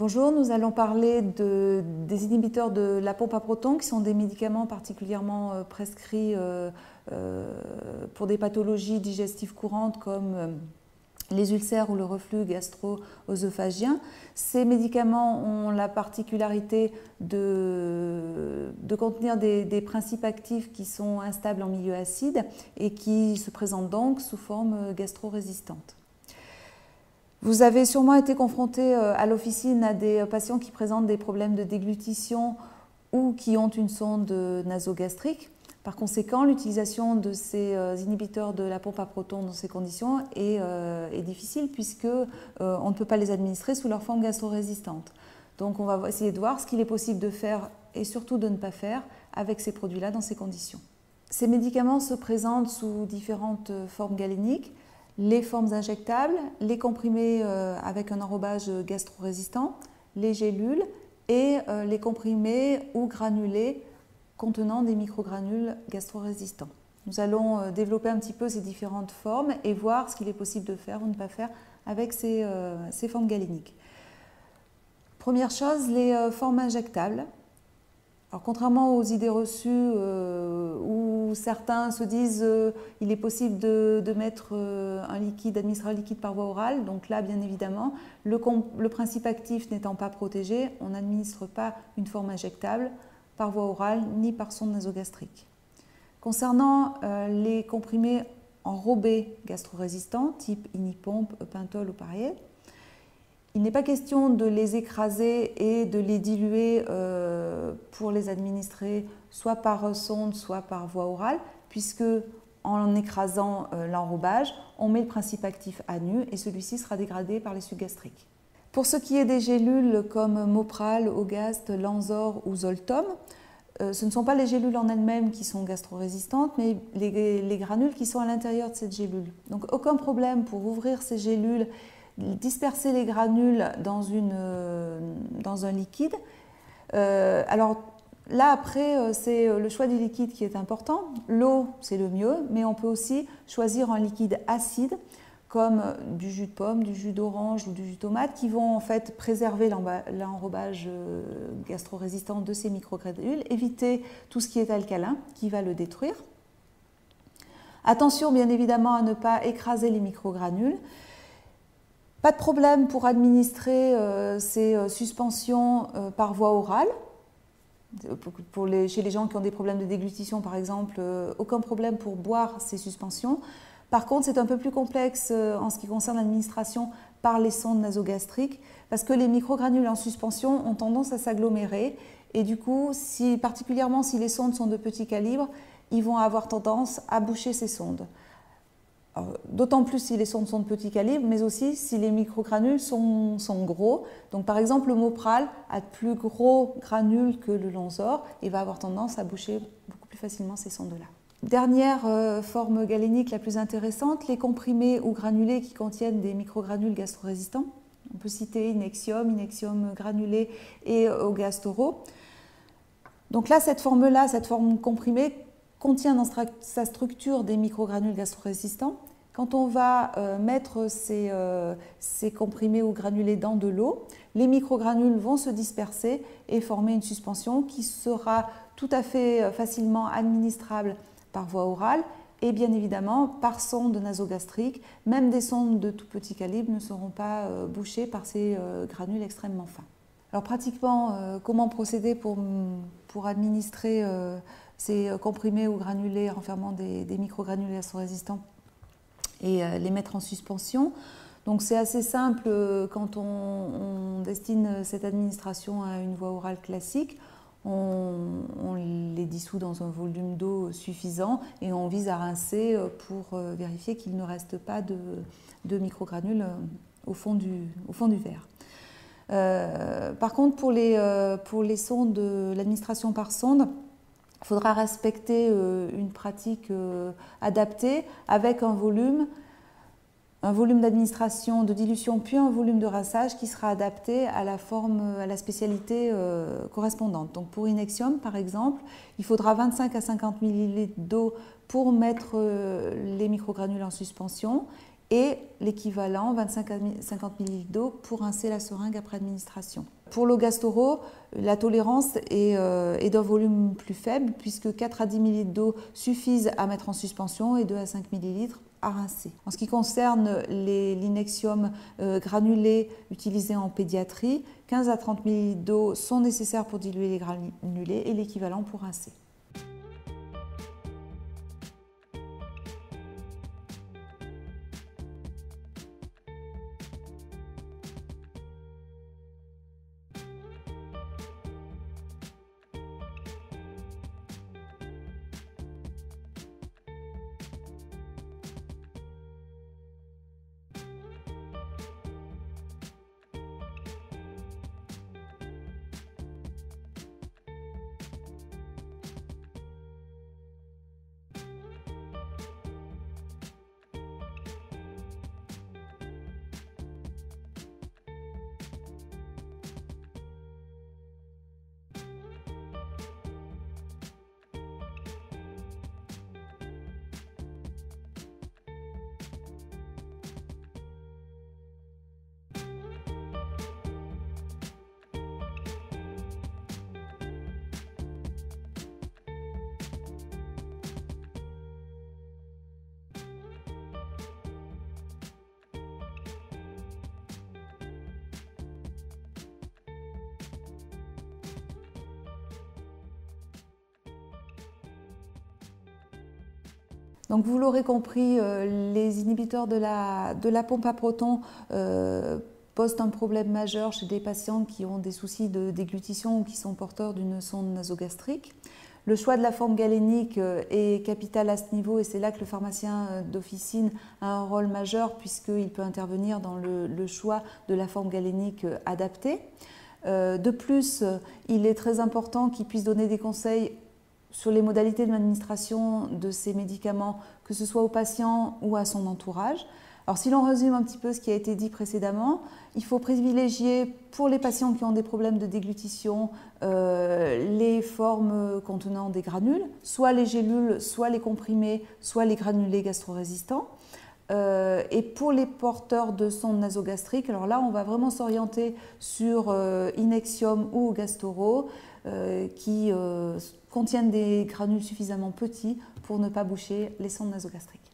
Bonjour, nous allons parler des inhibiteurs de la pompe à protons qui sont des médicaments particulièrement euh, prescrits euh, euh, pour des pathologies digestives courantes comme les ulcères ou le reflux gastro-œsophagien. Ces médicaments ont la particularité de, contenir des, des, principes actifs qui sont instables en milieu acide et qui se présentent donc sous forme gastro-résistante. Vous avez sûrement été confronté euh, à l'officine à des patients qui présentent des problèmes de déglutition ou qui ont une sonde nasogastrique. Par conséquent, l'utilisation de ces euh, inhibiteurs de la pompe à protons dans ces conditions est, euh, difficile puisque on ne peut pas les administrer sous leur forme gastro-résistante. Donc on va essayer de voir ce qu'il est possible de faire et surtout de ne pas faire avec ces produits-là dans ces conditions. Ces médicaments se présentent sous différentes formes galéniques les formes injectables, les comprimés euh, avec un enrobage gastro-résistant, les gélules et euh, les comprimés ou granulés contenant des microgranules gastro-résistants. Nous allons euh, développer un petit peu ces différentes formes et voir ce qu'il est possible de faire ou ne pas faire avec ces, ces formes galéniques. Première chose, les formes injectables. Alors, contrairement aux idées reçues euh, où certains se disent euh, il est possible de, mettre euh, un liquide, d'administrer un liquide par voie orale, donc là, bien évidemment, le, principe actif n'étant pas protégé, on n'administre pas une forme injectable par voie orale ni par sonde nasogastrique. Concernant les comprimés enrobés gastro-résistants, type inipompe, pentol ou pariet, il n'est pas question de les écraser et de les diluer euh, pour les administrer soit par sonde, soit par voie orale, puisque en écrasant euh, l'enrobage, on met le principe actif à nu et celui-ci sera dégradé par les sucs gastriques. Pour ce qui est des gélules comme Mopral, Ogast, Lanzor ou Zoltom, euh, ce ne sont pas les gélules en elles-mêmes qui sont gastro-résistantes, mais les, les granules qui sont à l'intérieur de cette gélule. Donc aucun problème pour ouvrir ces gélules disperser les granules euh, dans un liquide. Euh, alors là, après, euh, c'est le choix du liquide qui est important. L'eau, c'est le mieux, mais on peut aussi choisir un liquide acide comme du jus de pomme, du jus d'orange ou du jus de tomate, qui vont en fait préserver l'enrobage gastro-résistant de ces microgranules, éviter tout ce qui est alcalin qui va le détruire. Attention bien évidemment à ne pas écraser les microgranules pas de problème pour administrer euh, ces euh, suspensions euh, par voie orale. Chez les gens qui ont des problèmes de déglutition, par exemple, aucun problème pour boire ces suspensions. Par contre, c'est un peu plus complexe en ce qui concerne l'administration par les sondes nasogastriques, parce que les microgranules en suspension ont tendance à s'agglomérer, et du coup, particulièrement si les sondes sont de petit calibre, ils vont avoir tendance à boucher ces sondes. D'autant plus si les sondes sont de petit calibre, mais aussi si les microgranules sont, gros. Donc par exemple, le Mopral a de plus gros granules que le Lonzor et va avoir tendance à boucher beaucoup plus facilement ces sondes-là. Dernière euh, forme galénique la plus intéressante, les comprimés ou granulés qui contiennent des microgranules gastro-résistants. On peut citer Inexium, Inexium granulé et Ogastoro. Donc là, cette forme-là, cette forme comprimée, contient dans sa structure des microgranules gastro-résistants. Quand on va euh, mettre euh, ces, comprimés ou granulés dans de l'eau, les microgranules vont se disperser et former une suspension qui sera tout à fait euh, facilement administrable par voie orale et bien évidemment par sonde nasogastrique. Même des sondes de tout petit calibre ne seront pas bouchées par ces granules extrêmement fins. Alors pratiquement, comment procéder pour, pour administrer ces comprimés ou granulés renfermant des, des microgranules résistants et euh, les mettre en suspension. Donc c'est assez simple euh, quand on, destine cette administration à une voie orale classique. On, les dissout dans un volume d'eau suffisant et on vise à rincer euh, pour vérifier qu'il ne reste pas de, microgranules au fond du, au fond du verre. par contre, pour les, pour les sondes, l'administration par sonde, il faudra respecter euh, une pratique euh, adaptée avec un volume, un volume d'administration, de dilution, puis un volume de rinçage qui sera adapté à la forme, à la spécialité euh, correspondante. Donc pour Inexium, par exemple, il faudra 25 à 50 ml d'eau pour mettre les microgranules en suspension et l'équivalent 25 à 50 ml d'eau pour rincer la seringue après administration. Pour le gastoro, la tolérance est, euh, d'un volume plus faible puisque 4 à 10 ml d'eau suffisent à mettre en suspension et 2 à 5 ml à rincer. En ce qui concerne l'inexium euh, granulé utilisé en pédiatrie, 15 à 30 ml d'eau sont nécessaires pour diluer les granulés et l'équivalent pour rincer. Donc vous l'aurez compris, euh, les inhibiteurs de la, pompe à protons euh, posent un problème majeur chez des patients qui ont des soucis de déglutition ou qui sont porteurs d'une sonde nasogastrique. Le choix de la forme galénique euh, est capital à ce niveau et c'est là que le pharmacien d'officine a un rôle majeur puisqu'il peut intervenir dans le, choix de la forme galénique adaptée. De plus, il est très important qu'il puisse donner des conseils sur les modalités de l'administration de ces médicaments, que ce soit au patient ou à son entourage. Alors si l'on résume un petit peu ce qui a été dit précédemment, il faut privilégier pour les patients qui ont des problèmes de déglutition euh, les formes contenant des granules, soit les gélules, soit les comprimés, soit les granulés gastro-résistants. Euh, et pour les porteurs de sondes nasogastriques, alors là, on va vraiment s'orienter sur euh, Inexium ou Gastoro, qui contiennent des granules suffisamment petits pour ne pas boucher les sondes nasogastriques.